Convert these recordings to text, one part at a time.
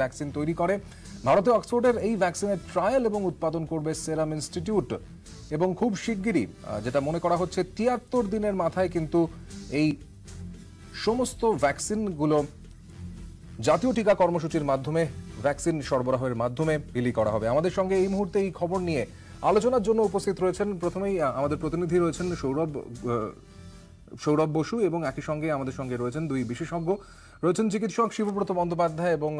Vaccine তৈরি করে। ভারতে অক্সফোর্ডের এই ভ্যাকসিনের ট্রায়াল এবং উৎপাদন করবে সেরাম ইনস্টিটিউট। এবং খুব শিগগিরই যেটা মনে করা হচ্ছে তিয়াত্তর দিনের মাথায় কিন্তু এই সমস্ত ভ্যাকসিনগুলো জাতীয় টিকা কর্মসূচির মাধ্যমে, ভ্যাকসিন সরবরাহের মাধ্যমে বিলি করা হবে। আমাদের সঙ্গে এই মুহূর্তে এই খবর নিয়ে আলোচনার জন্য উপস্থিত রয়েছেন প্রথমেই আমাদের প্রতিনিধি রয়েছেন সৌরভ সৌরভ বসু এবং একই সঙ্গে আমাদের সঙ্গে রয়েছেন দুই বিশেষজ্ঞ। রয়েছেন চিকিৎসক শিবব্রত বন্দ্যোপাধ্যায় এবং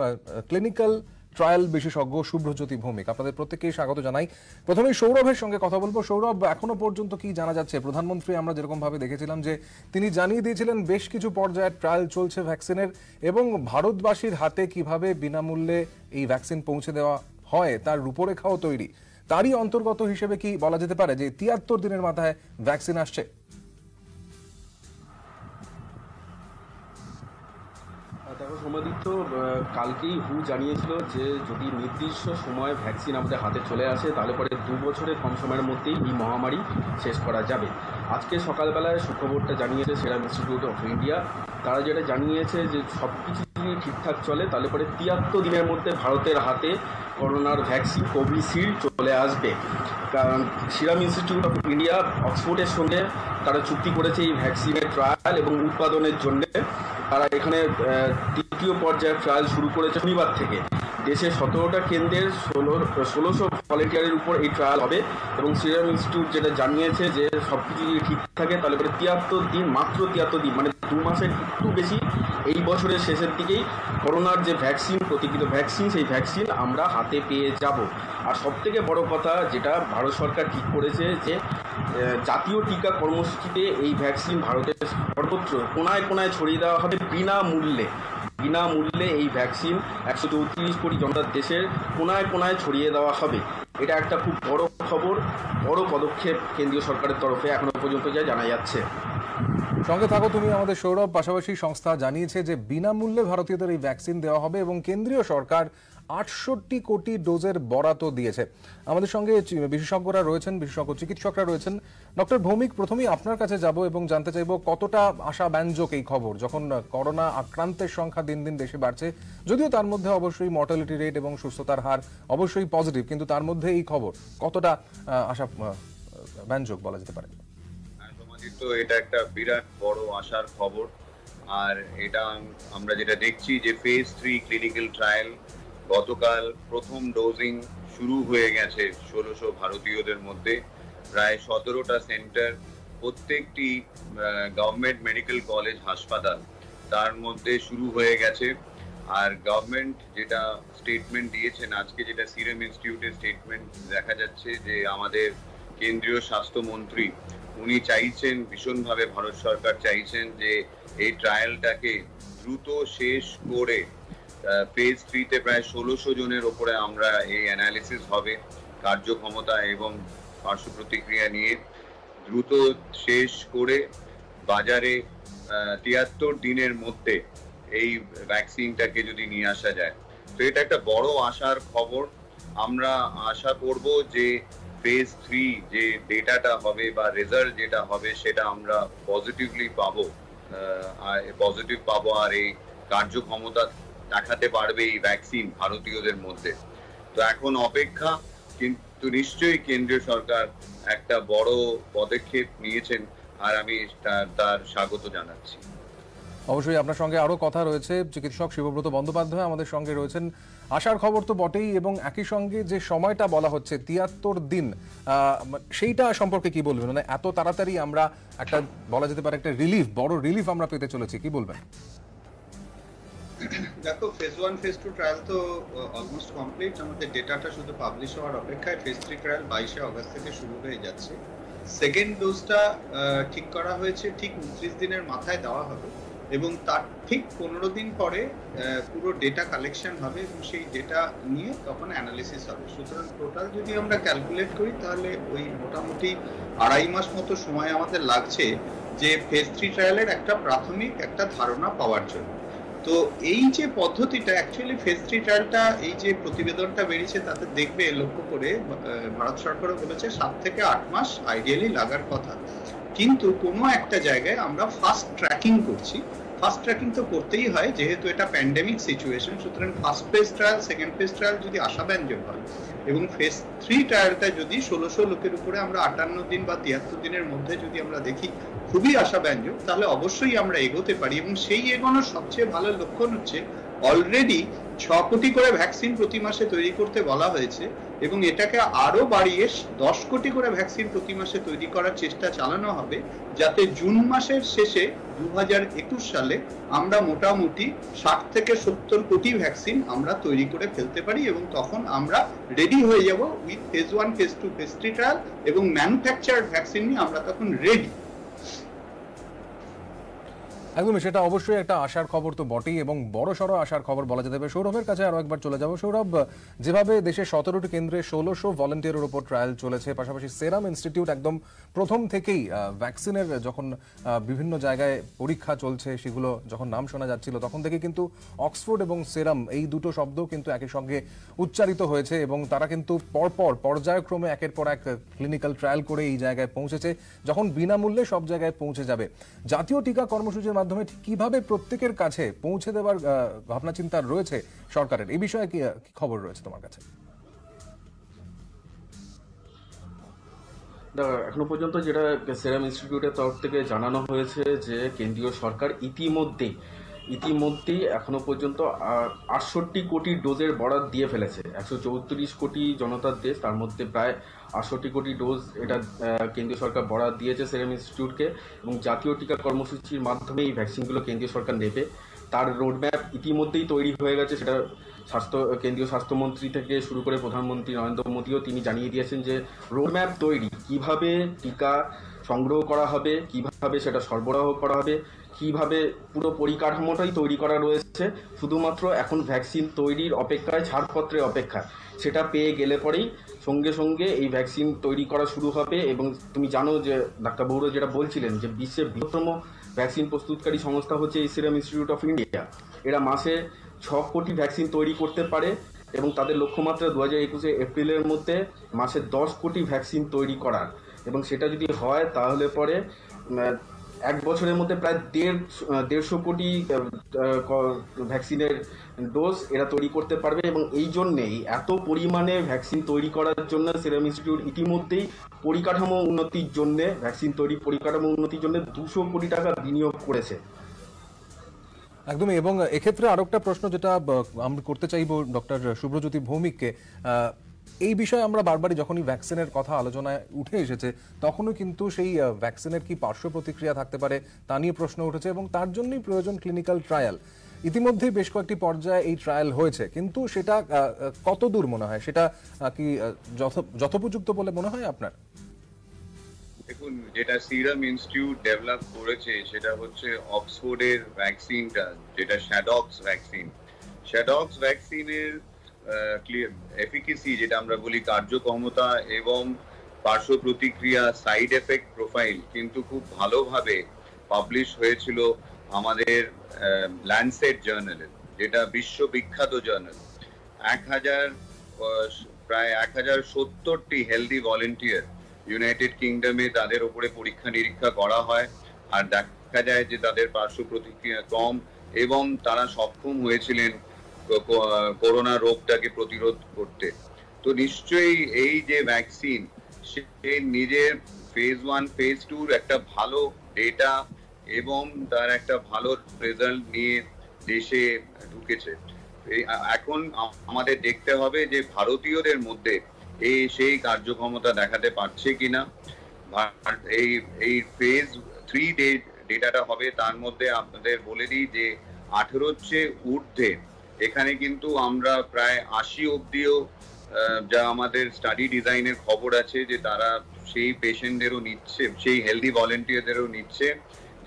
ক্লিনিক্যাল ট্রায়াল বিশেষজ্ঞ শুভ্রজ্যোতি ভৌমিক। আপনাদের প্রত্যেককেই স্বাগত জানাই। প্রথমেই সৌরভের সঙ্গে কথা বলব। সৌরভ, এখনও পর্যন্ত কি জানা যাচ্ছে? প্রধানমন্ত্রী আমরা যেরকম ভাবে দেখেছিলাম যে, তিনি জানিয়ে দিয়েছিলেন বেশ কিছু পর্যায়ে ট্রায়াল চলছে ভ্যাকসিনের এবং ভারতবাসীর হাতে কীভাবে বিনামূল্যে এই ভ্যাকসিন পৌঁছে দেওয়া হয়, তার রূপরেখাও তৈরি। তারই অন্তর্গত হিসেবে কি বলা যেতে পারে যে, তিয়াত্তর দিনের মাথায় ভ্যাকসিন আসছে? কালকেই হু জানিয়েছিল যে যদি নির্দিষ্ট সময় ভ্যাকসিন আমাদের হাতে চলে আসে, তাহলে পরে দু বছরের কম সময়ের মধ্যেই এই মহামারী শেষ করা যাবে। আজকে সকালবেলায় সুখবরটা জানিয়েছে সেরাম ইনস্টিটিউট অফ ইন্ডিয়া। তারা যেটা জানিয়েছে যে সব কিছু যদি ঠিকঠাক চলে, তাহলে পরে তিয়াত্তর দিনের মধ্যে ভারতের হাতে করোনার ভ্যাকসিন, কোভিশিল্ড চলে আসবে। কারণ সিরাম ইনস্টিটিউট অফ ইন্ডিয়া, অক্সফোর্ডের সঙ্গে তারা চুক্তি করেছে এই ভ্যাকসিনের ট্রায়াল এবং উৎপাদনের জন্য। তারা এখানে তৃতীয় পর্যায়ের ট্রায়াল শুরু করেছে শনিবার থেকে। দেশে সতেরোটা কেন্দ্রের ষোলো, ষোলোশো ভলেন্টিয়ারের উপর এই ট্রায়াল হবে এবং সিরাম ইনস্টিটিউট যেটা জানিয়েছে যে সব কিছু যদি ঠিক থাকে, তাহলে পরে তিয়াত্তর দিন, মাত্র তিয়াত্তর দিন মানে দু মাসের একটু বেশি এই বছরের শেষের দিকেই করোনার যে ভ্যাকসিন প্রতীক্ষিত ভ্যাকসিন সেই ভ্যাকসিন আমরা হাতে পেয়ে যাব। আর সবথেকে বড় কথা যেটা ভারত সরকার ঠিক করেছে যে জাতীয় টিকা কর্মসূচিতে এই ভ্যাকসিন ভারতের সর্বত্র কোনায় কোনায় ছড়িয়ে দেওয়া হবে বিনামূল্যে। বিনামূল্যে এই ভ্যাকসিন একশো চৌত্রিশ কোটি জনতার দেশের কোনায় কোনায় ছড়িয়ে দেওয়া হবে। এটা একটা খুব বড় খবর, বড় পদক্ষেপ কেন্দ্রীয় সরকারের তরফে এখনও পর্যন্ত যা জানা যাচ্ছে। সঙ্গে থাকো তুমি আমাদের সৌরভ। পাশাপাশি সংস্থা জানিয়েছে যে বিনামূল্যে ভারতীয়দের এই ভ্যাকসিন দেওয়া হবে এবং কেন্দ্রীয় সরকার আটষট্টি কোটি ডোজের বরাতও দিয়েছে। আমাদের সঙ্গে বিশেষজ্ঞরা রয়েছেন, বিশেষজ্ঞ চিকিৎসকরা রয়েছেন। ডক্টর ভৌমিক, প্রথমেই আপনার কাছে যাব এবং জানতে চাইব কতটা আশাব্যঞ্জক এই খবর, যখন করোনা আক্রান্তের সংখ্যা দিন দিন দেশে বাড়ছে, যদিও তার মধ্যে অবশ্যই মর্টালিটি রেট এবং সুস্থতার হার অবশ্যই পজিটিভ কিন্তু তার মধ্যে এই খবর কতটা আশা ব্যঞ্জক বলা যেতে পারে? তো এটা একটা বিরাট বড় আশার খবর। আর এটা আমরা যেটা দেখছি যে ফেজ থ্রি ক্লিনিক্যাল ট্রায়াল গতকাল প্রথম ডোজিং শুরু হয়ে গেছে ষোলোশো ভারতীয়দের মধ্যে। প্রায় সতেরোটা সেন্টার প্রত্যেকটি গভর্নমেন্ট মেডিকেল কলেজ হাসপাতাল তার মধ্যে শুরু হয়ে গেছে। আর গভর্নমেন্ট যেটা স্টেটমেন্ট দিয়েছেন, আজকে যেটা সিরাম ইনস্টিটিউটের স্টেটমেন্ট দেখা যাচ্ছে যে আমাদের কেন্দ্রীয় স্বাস্থ্যমন্ত্রী উনি চাইছেন, ভীষণভাবে ভারত সরকার চাইছেন যে এই ট্রায়ালটাকে দ্রুত শেষ করে ফেজ থ্রিতে প্রায় ষোলোশো জনের ওপরে আমরা এই অ্যানালিসিস হবে, কার্যক্ষমতা এবং পার্শ্ব প্রতিক্রিয়া নিয়ে দ্রুত শেষ করে বাজারে তিয়াত্তর দিনের মধ্যে এই ভ্যাকসিনটাকে যদি নিয়ে আসা যায়। তো এটা একটা বড় আশার খবর। আমরা আশা করব যে ফেজ থ্রি যে ডেটাটা হবে বা রেজাল্ট যেটা হবে সেটা আমরা পজিটিভলি পাবো। পজিটিভ পাবো আর এই কার্যক্ষমতা দেখাতে পারবে এই ভ্যাকসিন ভারতীয়দের মধ্যে। তো এখন অপেক্ষা, কিন্তু নিশ্চয়ই কেন্দ্রীয় সরকার একটা বড় পদক্ষেপ নিয়েছেন আর আমি তার স্বাগত জানাচ্ছি। অবশ্যই আপনার সঙ্গে আরও কথা রয়েছে। চিকিৎসক শিবব্রত বন্দ্যোপাধ্যায় আমাদের সঙ্গে রয়েছেন। আসার খবর তো বটেই এবং একই সঙ্গে যে সময়টা বলা হচ্ছে, তিয়াত্তর দিন সেইটা সম্পর্কে কি বলবেন? মানে এত তাড়াতাড়ি আমরা একটা, বলা যেতে পারে একটা রিলিফ বড় রিলিফ আমরা পেতে চলেছি, কি বলবেন? দেখো phase one phase two trial তো অলমোস্ট কমপ্লিট আমাদের ডেটাটা শুধু পাবলিশ হওয়ার অপেক্ষায় ফেজ থ্রি ট্রায়াল বাইশে অগস্ট থেকে শুরু হয়ে যাচ্ছে। সেকেন্ড ডোজটা ঠিক করা হয়েছে, ঠিক উনত্রিশ দিনের মাথায় দেওয়া হবে। এবং তার ঠিক পনেরো দিন পরে পুরো ডেটা কালেকশন হবে এবং সেই ডেটা নিয়ে তখন অ্যানালিসিস হবে। সুতরাং টোটাল যদি আমরা ক্যালকুলেট করি, তাহলে ওই মোটামুটি আড়াই মাস মতো সময় আমাদের লাগছে যে ফেজ থ্রি ট্রায়ালের একটা প্রাথমিক একটা ধারণা পাওয়ার জন্য। তো এই যে পদ্ধতিটা অ্যাকচুয়ালি ফেজ থ্রি ট্রায়ালটা এই যে প্রতিবেদনটা বেরিয়েছে, তাতে দেখবে লক্ষ্য করে ভারত সরকারও বলেছে সাত থেকে আট মাস আইডিয়ালি লাগার কথা। কিন্তু কোনো একটা জায়গায় আমরা ফাস্ট ট্র্যাকিং করছি। ফাস্ট ট্র্যাকিং তো করতেই হয়, যেহেতু এটা প্যান্ডেমিক সিচুয়েশন সুতরাং first phase trial second phase trial যদি আশাব্যঞ্জক হয়, এবং ফেজ থ্রি ট্রায়ালটা যদি ষোলোশো লোকের উপরে আমরা আটান্ন দিন বা তিয়াত্তর দিনের মধ্যে যদি আমরা দেখি, খুবই আশাব্যঞ্জক, তাহলে অবশ্যই আমরা এগোতে পারি। এবং সেই এগোনোর সবচেয়ে ভালো লক্ষণ হচ্ছে অলরেডি ছ কোটি করে ভ্যাকসিন প্রতি মাসে তৈরি করতে বলা হয়েছে এবং এটাকে আরও বাড়িয়ে দশ কোটি করে ভ্যাকসিন প্রতি মাসে তৈরি করার চেষ্টা চালানো হবে যাতে জুন মাসের শেষে দু একুশ সালে আমরা মোটামুটি ষাট থেকে সত্তর কোটি ভ্যাকসিন আমরা তৈরি করে ফেলতে পারি এবং তখন আমরা রেডি হয়ে যাব with phase one phase two phase three trial এবং ম্যানুফ্যাকচার ভ্যাকসিন নিয়ে আমরা তখন রেডি একদমই, সেটা অবশ্যই একটা আশার খবর তো বটেই এবং বড় সড়ো আশার খবর বলা যেতে পারে। সৌরভের কাছে আরও একবার চলে যাব। সৌরভ, যেভাবে দেশের সতেরোটি কেন্দ্রে ষোলোশো ভলেন্টিয়ারের উপর ট্রায়াল চলেছে, পাশাপাশি সেরাম ইনস্টিটিউট একদম প্রথম থেকেই ভ্যাকসিনের যখন বিভিন্ন জায়গায় পরীক্ষা চলছে, সেগুলো যখন নাম শোনা যাচ্ছিল, তখন থেকে কিন্তু অক্সফোর্ড এবং সেরাম এই দুটো শব্দ কিন্তু একই সঙ্গে উচ্চারিত হয়েছে এবং তারা কিন্তু পরপর পর্যায়ক্রমে একের পর এক ক্লিনিক্যাল ট্রায়াল করে এই জায়গায় পৌঁছেছে, যখন বিনামূল্যে সব জায়গায় পৌঁছে যাবে। জাতীয় টিকা কর্মসূচির মাধ্যমে ঠিক কীভাবে প্রত্যেকের কাছে পৌঁছে দেওয়ার ভাবনা চিন্তা রয়েছে সরকারের? এই বিষয়ে কি খবর রয়েছে তোমার কাছে? এখনও পর্যন্ত যেটা সেরাম ইনস্টিটিউটের তরফ থেকে জানানো হয়েছে যে কেন্দ্রীয় সরকার ইতিমধ্যেই ইতিমধ্যেই এখনও পর্যন্ত আটষট্টি কোটি ডোজের বরাদ দিয়ে ফেলেছে। একশো চৌত্রিশ কোটি জনতার দেশ, তার মধ্যে প্রায় আটষট্টি কোটি ডোজ এটা কেন্দ্রীয় সরকার বরাদ দিয়েছে সেরাম ইনস্টিটিউটকে এবং জাতীয় টিকা কর্মসূচির মাধ্যমে এই ভ্যাকসিনগুলো কেন্দ্রীয় সরকার নেবে। তার রোডম্যাপ ইতিমধ্যেই তৈরি হয়ে গেছে, সেটা স্বাস্থ্য, কেন্দ্রীয় স্বাস্থ্যমন্ত্রী থেকে শুরু করে প্রধানমন্ত্রী নরেন্দ্র মোদীও তিনি জানিয়ে দিয়েছেন যে, রোডম্যাপ তৈরি, কীভাবে টিকা সংগ্রহ করা হবে, কীভাবে সেটা সরবরাহ করা হবে কীভাবে পুরো পরিকাঠামোটাই তৈরি করা রয়েছে, শুধুমাত্র এখন ভ্যাকসিন তৈরির অপেক্ষায়, ছাড়পত্রের অপেক্ষা সেটা পেয়ে গেলে পরেই সঙ্গে সঙ্গে এই ভ্যাকসিন তৈরি করা শুরু হবে এবং তুমি জানো যে ডাক্তার বৌর যেটা বলছিলেন যে বিশ্বের বৃহত্তম ভ্যাকসিন প্রস্তুতকারী সংস্থা হচ্ছে এই সিরাম ইনস্টিটিউট অফ ইন্ডিয়া। এরা মাসে ছ কোটি ভ্যাকসিন তৈরি করতে পারে এবং তাদের লক্ষ্যমাত্রা দু হাজার একুশে এপ্রিলের মধ্যে মাসে দশ কোটি ভ্যাকসিন তৈরি করার। এবং সেটা যদি হয় তাহলে পরে এক বছরের মধ্যে প্রায় দেড় দেড়শো কোটি ভ্যাকসিনের ডোজ এরা তৈরি করতে পারবে এবং এই জন্যেই এত পরিমাণে ভ্যাকসিন তৈরি করার জন্য সিরাম ইনস্টিটিউট ইতিমধ্যেই পরিকাঠামো উন্নতির জন্যে, ভ্যাকসিন তৈরি পরিকাঠামো উন্নতির জন্য দুশো কোটি টাকা বিনিয়োগ করেছে। একদমই, এবং এক্ষেত্রে আরও একটা প্রশ্ন যেটা আমরা করতে চাইব ডক্টর শুভ্রজ্যোতি ভৌমিককে এই বিষয়ে আমরা বারবারই যখনই ভ্যাকসিনের কথা আলোচনায় উঠে এসেছে, তখনও কিন্তু সেই ভ্যাকসিনের কি পার্শ্ব প্রতিক্রিয়া থাকতে পারে তা নিয়ে প্রশ্ন উঠেছে এবং তার জন্যই প্রয়োজন ক্লিনিক্যাল ট্রায়াল ইতিমধ্যেই বেশ কয়েকটি পর্যায়ে এই ট্রায়াল হয়েছে, কিন্তু সেটা কত দূর মনে হয়? সেটা কি যথোপযুক্ত বলে মনে হয় আপনার? দেখুন, যেটা সিরাম ইনস্টিটিউট ডেভেলপ করেছে সেটা হচ্ছে অক্সফোর্ডের ভ্যাকসিনটা যেটা শ্যাডক্স ভ্যাকসিন শ্যাডক্স ভ্যাকসিনের এফিকেসি যেটা আমরা বলি কার্যক্ষমতা এবং পার্শ্ব প্রতিক্রিয়া সাইড এফেক্ট প্রোফাইল কিন্তু খুব ভালোভাবে পাবলিশ হয়েছিল আমাদের ল্যান্ডসেট জার্নালে যেটা বিশ্ববিখ্যাত জার্নাল এক হাজার প্রায় এক হাজার সত্তরটি হেলদি ভলেন্টিয়ার ইউনাইটেড কিংডমে তাদের উপরে পরীক্ষা নিরীক্ষা করা হয়। আর দেখা যায় যে তাদের পার্শ্ব প্রতিক্রিয়া কম এবং তারা সক্ষম হয়েছিলেন করোনা রোগটাকে প্রতিরোধ করতে। তো নিশ্চয়ই এই যে ভ্যাকসিন সে নিজের ফেজ ওয়ান ফেজ টুর একটা ভালো ডেটা এবং তার একটা ভালো রেজাল্ট নিয়ে দেশে ঢুকেছে। এখন আমাদের দেখতে হবে যে ভারতীয়দের মধ্যে এই সেই কার্যক্ষমতা দেখাতে পারছে কিনা। এই এই ফেজ থ্রি ডে ডেটাটা হবে, তার মধ্যে আপনাদের বলে দিই যে আঠেরোর চেয়ে ঊর্ধ্বে এখানে কিন্তু আমরা প্রায় আশি অব্দিও যা আমাদের স্টাডি ডিজাইনের খবর আছে যে তারা সেই পেশেন্টদেরও নিচ্ছে, সেই হেলদি ভলেন্টিয়ারদেরও নিচ্ছে,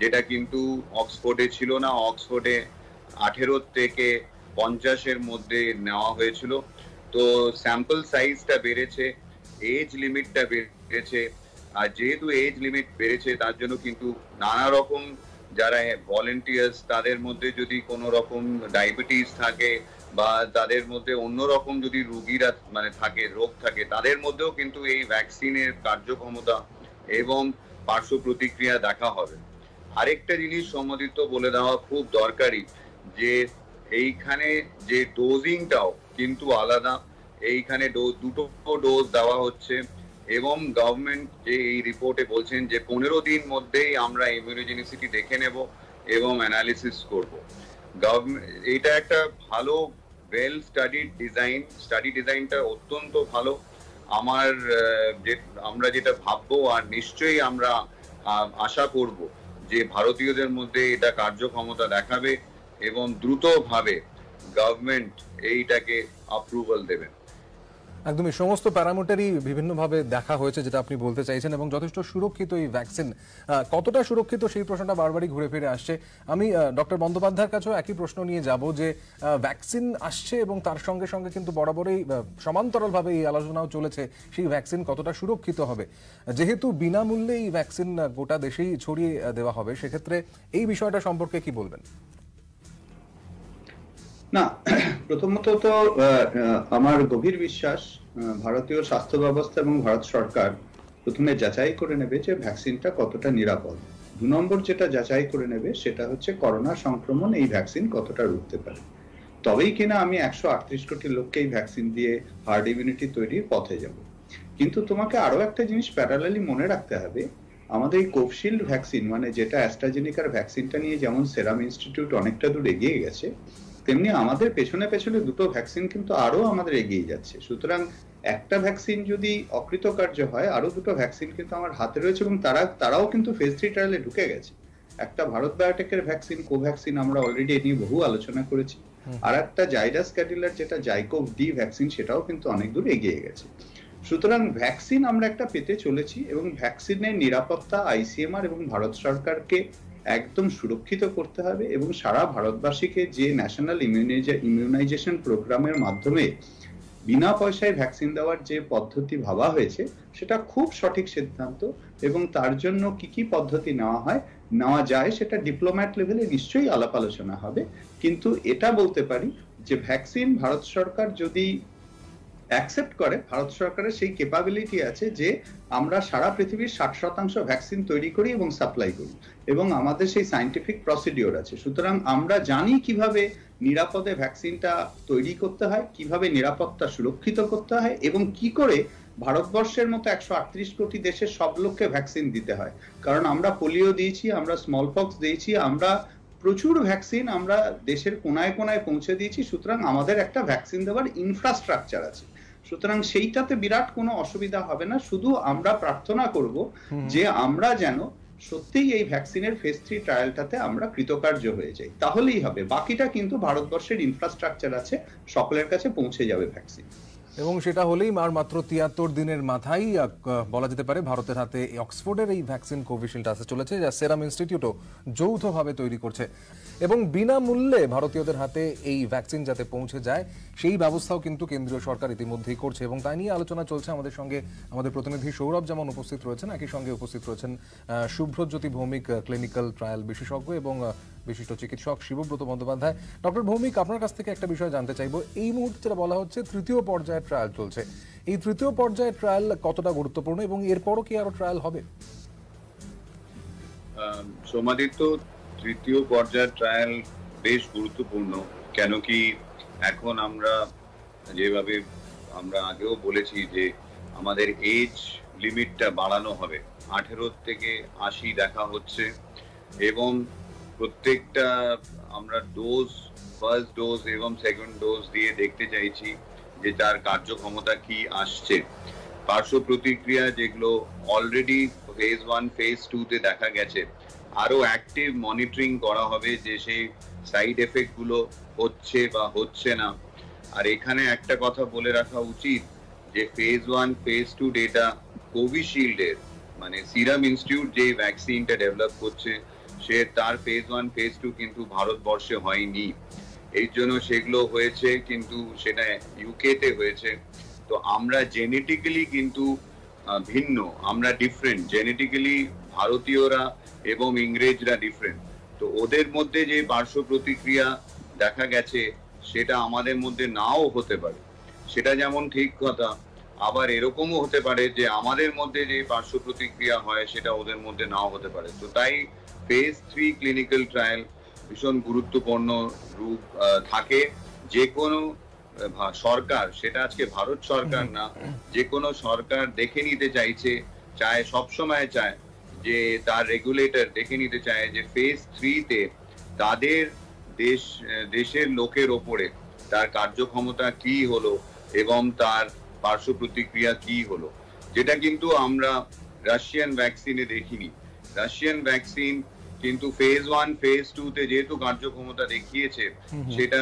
যেটা কিন্তু অক্সফোর্ডে ছিল না। অক্সফোর্ডে আঠেরো থেকে পঞ্চাশের মধ্যে নেওয়া হয়েছিল। তো স্যাম্পল সাইজটা বেড়েছে এজ লিমিটটা বেড়েছে, আর যেহেতু এজ লিমিট বেড়েছে, তার জন্য কিন্তু নানা রকম যারা ভলেন্টিয়ার্স তাদের মধ্যে যদি কোনো রকম ডায়াবেটিস থাকে বা তাদের মধ্যে অন্য রকম যদি রুগীরা মানে থাকে, রোগ থাকে, তাদের মধ্যেও কিন্তু এই ভ্যাকসিনের কার্যক্ষমতা এবং পার্শ্ব প্রতিক্রিয়া দেখা হবে। আরেকটা জিনিস সম্মতিত বলে দেওয়া খুব দরকারি যে এইখানে যে ডোজিংটাও কিন্তু আলাদা। এইখানে দুটো ডোজ দেওয়া হচ্ছে। এবং গভর্নমেন্ট যে এই রিপোর্টে বলছেন যে পনেরো দিন মধ্যেই আমরা ইমিউনোজেনিসিটি দেখে নেব এবং অ্যানালিসিস করব। গভর্নমেন্ট এটা একটা ভালো ওয়েল স্টাডিড ডিজাইন স্টাডি ডিজাইনটা অত্যন্ত ভালো। আমার যে, আমরা যেটা ভাববো আর নিশ্চয়ই আমরা আশা করব যে ভারতীয়দের মধ্যে এটা কার্যক্ষমতা দেখাবে এবং দ্রুতভাবে গভর্নমেন্ট এইটাকে অ্যাপ্রুভাল দেবেন একদমই, সমস্ত প্যারামিটারই বিভিন্নভাবে দেখা হয়েছে, যেটা আপনি বলতে চাইছেন, এবং যথেষ্ট সুরক্ষিত এই ভ্যাকসিন কতটা সুরক্ষিত সেই প্রশ্নটা বারবারই ঘুরে ফিরে আসছে। আমি ডক্টর বন্দ্যোপাধ্যায়ের কাছেও একই প্রশ্ন নিয়ে যাব যে ভ্যাকসিন আসছে এবং তার সঙ্গে সঙ্গে কিন্তু বরাবরই সমান্তরালভাবে এই আলোচনাও চলেছে, সেই ভ্যাকসিন কতটা সুরক্ষিত হবে। যেহেতু বিনামূল্যে এই ভ্যাকসিন গোটা দেশেই ছড়িয়ে দেওয়া হবে, সেক্ষেত্রে এই বিষয়টা সম্পর্কে কি বলবেন? না প্রথমত তো আমার গভীর বিশ্বাস ভারতীয় স্বাস্থ্য ব্যবস্থা এবং ভারত সরকার প্রথমে যাচাই করে নেবে যে ভ্যাকসিনটা কতটা নিরাপদ। দু নম্বর যেটা যাচাই করে নেবে সেটা হচ্ছে করোনা সংক্রমণ, এই ভ্যাকসিন কতটা রুখতে পারে। তবেই কিনা আমি একশো আটত্রিশ কোটি লোককে এই ভ্যাকসিন দিয়ে হার্ড ইমিউনিটি তৈরির পথে যাব। কিন্তু তোমাকে আরও একটা জিনিস প্যারালালি মনে রাখতে হবে, আমাদের এই কোভিশিল্ড ভ্যাকসিন মানে যেটা অ্যাস্ট্রাজেনিকার ভ্যাকসিনটা নিয়ে যেমন সেরাম ইনস্টিটিউট অনেকটা দূর এগিয়ে গেছে তেমনি আমাদের পেছনে পেছনে দুটো ভ্যাকসিন কিন্তু আরও আমাদের এগিয়ে যাচ্ছে। সুতরাং একটা ভ্যাকসিন যদি অকৃতকার্য হয় আরও দুটো ভ্যাকসিন কিন্তু আমার হাতে রয়েছে এবং তারা তারাও কিন্তু ফেজ থ্রি ট্রায়ালে ঢুকে গেছে। একটা ভারত বায়োটেকের ভ্যাকসিন কোভ্যাক্সিন আমরা অলরেডি এ নিয়ে বহু আলোচনা করেছি। আর একটা জাইডাস ক্যাডিলার যেটা জাইকোভ ডি ভ্যাকসিন সেটাও কিন্তু অনেক দূর এগিয়ে গেছে। সুতরাং ভ্যাকসিন আমরা একটা পেতে চলেছি এবং ভ্যাকসিনের নিরাপত্তা আইসিএমআর এবং ভারত সরকারকে একদম সুরক্ষিত করতে হবে এবং সারা ভারতবাসীকে যে ন্যাশনাল ইমিউনাইজেশন প্রোগ্রামের মাধ্যমে বিনা পয়সায় ভ্যাকসিন দেওয়ার যে পদ্ধতি ভাবা হয়েছে, সেটা খুব সঠিক সিদ্ধান্ত এবং তার জন্য কি কি পদ্ধতি নেওয়া হয়, নেওয়া যায় সেটা ডিপ্লোম্যাট লেভেলে নিশ্চয়ই আলাপ আলোচনা হবে। কিন্তু এটা বলতে পারি যে ভ্যাকসিন ভারত সরকার যদি অ্যাকসেপ্ট করে ভারত সরকারের সেই ক্যাপাবিলিটি আছে যে আমরা সারা পৃথিবীর ষাট শতাংশ ভ্যাকসিন তৈরি করি এবং সাপ্লাই করি। এবং আমাদের সেই সাইন্টিফিক প্রসিডিওর আছে। সুতরাং আমরা জানি কীভাবে নিরাপদে ভ্যাকসিনটা তৈরি করতে হয়, কীভাবে নিরাপত্তা সুরক্ষিত করতে হয় এবং কি করে ভারতবর্ষের মতো একশো আটত্রিশ কোটি দেশের সব লোককে ভ্যাকসিন দিতে হয়। কারণ আমরা পোলিও দিয়েছি, আমরা স্মল পক্স দিয়েছি, আমরা প্রচুর ভ্যাকসিন আমরা দেশের কোনায় কোনায় পৌঁছে দিয়েছি। সুতরাং আমাদের একটা ভ্যাকসিন দেওয়ার ইনফ্রাস্ট্রাকচার আছে। সুতরাং সেইটাতে বিরাট কোনো অসুবিধা হবে না। শুধু আমরা প্রার্থনা করব যে আমরা যেন সত্যিই এই ভ্যাকসিনের ফেজ থ্রি ট্রায়ালটাতে আমরা কৃতকার্য হয়ে যাই। তাহলেই হবে। বাকিটা কিন্তু ভারতবর্ষের ইনফ্রাস্ট্রাকচার আছে সকলের কাছে পৌঁছে যাবে ভ্যাকসিন। এবং সেটা হলেই আর মাত্র তিয়াত্তর দিনের মাথায় বলা যেতে পারে ভারতের হাতে অক্সফোর্ডের এই ভ্যাকসিন কোভিশিল্ড আসতে চলেছে যা সেরাম ইনস্টিটিউটও যৌথভাবে তৈরি করছে। এবং বিনামূল্যে ভারতীয়দের হাতে এই ভ্যাকসিন যাতে পৌঁছে যায়, সেই ব্যবস্থাও কিন্তু কেন্দ্রীয় সরকার ইতিমধ্যেই করছে এবং তাই নিয়ে আলোচনা চলছে আমাদের সঙ্গে আমাদের প্রতিনিধি সৌরভ যেমন উপস্থিত রয়েছেন, একই সঙ্গে উপস্থিত রয়েছেন শুভ্রজ্যোতি ভৌমিক ক্লিনিক্যাল ট্রায়াল বিশেষজ্ঞ এবং বিশিষ্ট চিকিৎসক শিবব্রত বন্দ্যোপাধ্যায়। ডক্টর ভৌমিক, আপনার কাছ থেকে একটা বিষয় জানতে চাইব। এই মুহূর্তে যেটা বলা হচ্ছে, তৃতীয় পর্যায়ে ট্রায়াল চলছে। এই তৃতীয় পর্যায়ের ট্রায়াল কতটা গুরুত্বপূর্ণ এবং এরপরও কি আরও ট্রায়াল হবে? সোমাদিত্য তৃতীয় পর্যায়ের ট্রায়াল বেশ গুরুত্বপূর্ণ কেন কি এখন আমরা যেভাবে আমরা আগেও বলেছি যে আমাদের এজ লিমিটটা বাড়ানো হবে। আঠেরো থেকে আশি দেখা হচ্ছে এবং প্রত্যেকটা আমরা ডোজ ফার্স্ট ডোজ এবং সেকেন্ড ডোজ দিয়ে দেখতে চাইছি যে তার কার্যক্ষমতা কি আসছে। পার্শ্ব প্রতিক্রিয়া যেগুলো already phase one phase two তে দেখা গেছে আরও অ্যাক্টিভ মনিটরিং করা হবে যে সেই সাইড এফেক্টগুলো হচ্ছে বা হচ্ছে না। আর এখানে একটা কথা বলে রাখা উচিত যে phase one phase two data কোভিশিল্ডের মানে সিরাম ইনস্টিটিউট যে ভ্যাকসিনটা ডেভেলপ করছে, সে তার ফেজ ওয়ান ফেজ টু কিন্তু ভারতবর্ষে হয়নি। এই জন্য সেগুলো হয়েছে কিন্তু সেটা ইউকে তে হয়েছে। তো আমরা জেনেটিক্যালি কিন্তু ভিন্ন, আমরা ডিফারেন্ট জেনেটিক্যালি ভারতীয়রা এবং ইংরেজরা ডিফারেন্ট তো ওদের মধ্যে যে পার্শ্ব প্রতিক্রিয়া দেখা গেছে, সেটা আমাদের মধ্যে নাও হতে পারে। সেটা যেমন ঠিক কথা, আবার এরকমও হতে পারে যে আমাদের মধ্যে যে পার্শ্ব প্রতিক্রিয়া হয়, সেটা ওদের মধ্যে নাও হতে পারে। তো তাই ফেজ থ্রি ক্লিনিক্যাল ট্রায়াল ভীষণ গুরুত্বপূর্ণ রূপ থাকে। যে কোনো সরকার সেটা আজকে ভারত সরকার না। যে কোনো সরকার দেখে নিতে চাইছে চায় সবসময় চায় যে তার রেগুলেটর দেখে নিতে চায় যে ফেজ থ্রিতে তাদের দেশ দেশের লোকের ওপরে তার কার্যক্ষমতা কি হলো এবং তার পার্শ্ব প্রতিক্রিয়া কি হলো। যেটা কিন্তু আমরা রাশিয়ান ভ্যাকসিনে দেখিনি। রাশিয়ান ভ্যাকসিন কিন্তু ফেজ ওয়ান ফেজ টু তে যেহেতু কার্যক্ষমতা দেখিয়েছে সেটা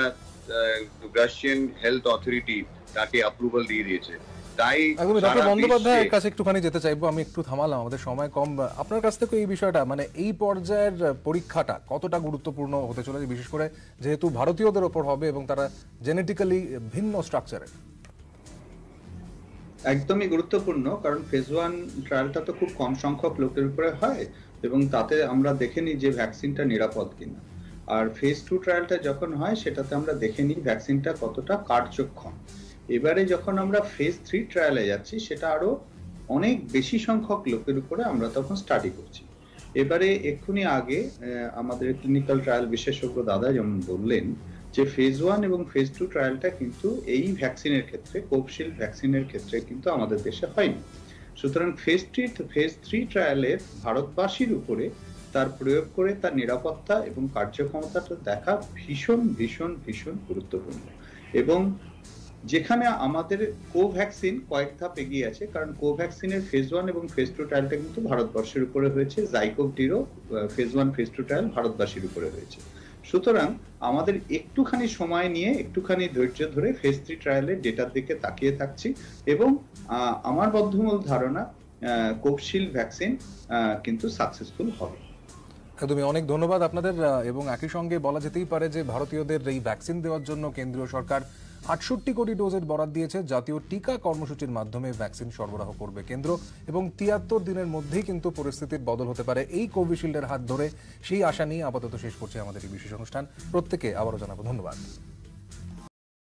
রাশিয়ান হেলথ অথরিটি তাকে অ্যাপ্রুভাল দিয়ে দিয়েছে। তাই ডক্টর বন্দ্যোপাধ্যায়ের কাছে একটুখানি যেতে চাইব আমি একটু থামালাম আমাদের সময় কম। আপনার কাছ থেকে এই বিষয়টা মানে এই পর্যায়ের পরীক্ষাটা কতটা গুরুত্বপূর্ণ হতে চলেছে? বিশেষ করে যেহেতু ভারতীয়দের ওপর হবে এবং তারা জেনেটিক্যালি ভিন্ন স্ট্রাকচারের একদমই গুরুত্বপূর্ণ কারণ ফেজ ওয়ান ট্রায়ালটা তো খুব কম সংখ্যক লোকের উপরে হয় এবং তাতে আমরা দেখে নিই যে ভ্যাকসিনটা নিরাপদ কিনা। আর ফেজ টু ট্রায়ালটা যখন হয়, সেটাতে আমরা দেখে নিই ভ্যাকসিনটা কতটা কার্যক্ষম। এবারে যখন আমরা ফেজ থ্রি ট্রায়ালে যাচ্ছি, সেটা আরও অনেক বেশি সংখ্যক লোকের উপরে আমরা তখন স্টাডি করছি। এবারে এক্ষুনি আগে আমাদের ক্লিনিক্যাল ট্রায়াল বিশেষজ্ঞ দাদা যেমন বললেন যে ফেজ ওয়ান এবং ফেজ টু ট্রায়ালটা কিন্তু এই ভ্যাকসিনের ক্ষেত্রে কোভিশিল্ড ভ্যাকসিনের ক্ষেত্রে কিন্তু আমাদের দেশে হয়নি। সুতরাং ফেজ থ্রি ফেজ থ্রি ট্রায়ালের ভারতবাসীর উপরে তার প্রয়োগ করে তার নিরাপত্তা এবং কার্যক্ষমতাটা দেখা ভীষণ ভীষণ ভীষণ গুরুত্বপূর্ণ। এবং যেখানে আমাদের কোভ্যাক্সিন কয়েক ধাপ এগিয়ে আছে, কারণ কোভ্যাক্সিনের ফেজ ওয়ান এবং ফেজ টু ট্রায়ালটা কিন্তু ভারতবর্ষের উপরে হয়েছে জাইকোভটিরও phase one phase two trial ভারতবাসীর উপরে হয়েছে। সুতরাং আমাদের একটুখানি সময় নিয়ে একটুখানি ধৈর্য ধরে ফেজ থ্রি ট্রায়ালের ডেটার দিকে তাকিয়ে থাকছি এবং আমার বদ্ধমূল ধারণা কোভিশিল্ড ভ্যাকসিন কিন্তু সাকসেসফুল হবে। একদমই অনেক ধন্যবাদ আপনাদের এবং একই সঙ্গে বলা যেতেই পারে যে ভারতীয়দের এই ভ্যাকসিন দেওয়ার জন্য কেন্দ্রীয় সরকার আটষট্টি কোটি ডোজের বরাদ দিয়েছে, জাতীয় টিকা কর্মসূচির মাধ্যমে ভ্যাকসিন সরবরাহ করবে কেন্দ্র, এবং তিয়াত্তর দিনের মধ্যেই কিন্তু পরিস্থিতির বদল হতে পারে। এই কোভিশিল্ডের হাত ধরে সেই আশা নিয়ে আপাতত শেষ করছে আমাদের এই বিশেষ অনুষ্ঠান। প্রত্যেকে আবারও জানাব ধন্যবাদ।